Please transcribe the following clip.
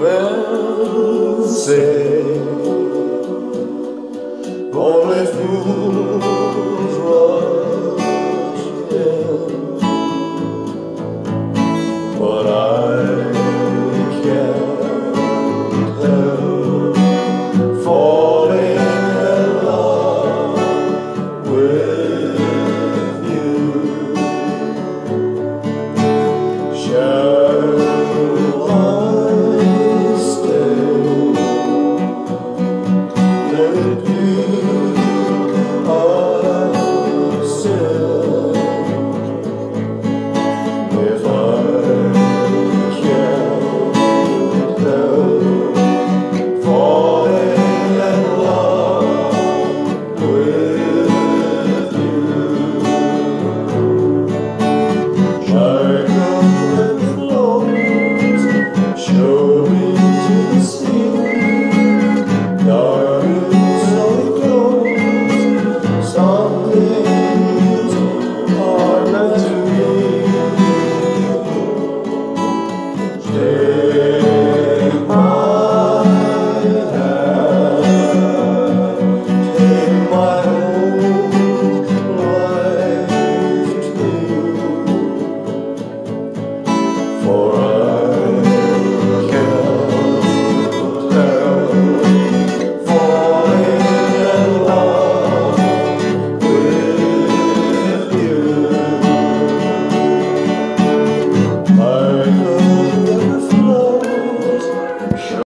Well, say only is